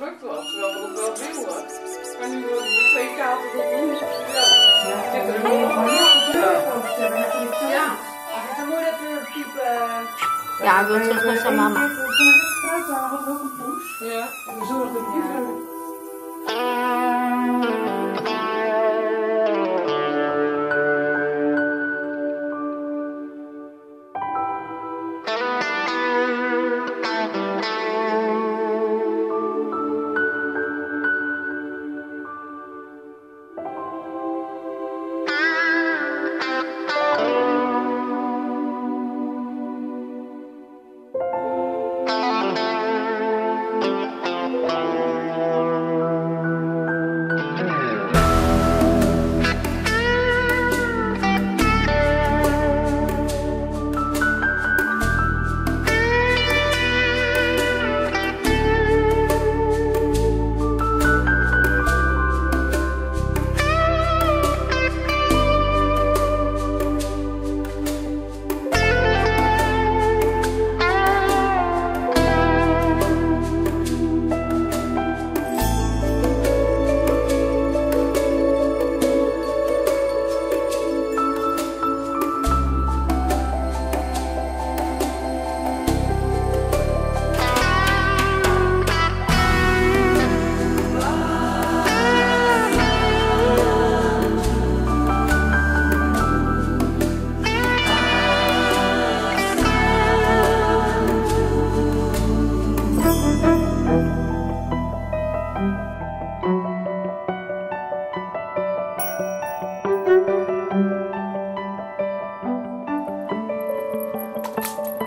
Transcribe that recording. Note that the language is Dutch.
Lukt wel, terwijl dat wel willen. En nu worden de twee kaarten op. Ja. Ja. Ik een Ja. Ik mooi dat. Ja, wil terug naar zijn mama. Ja. We zorgen dat you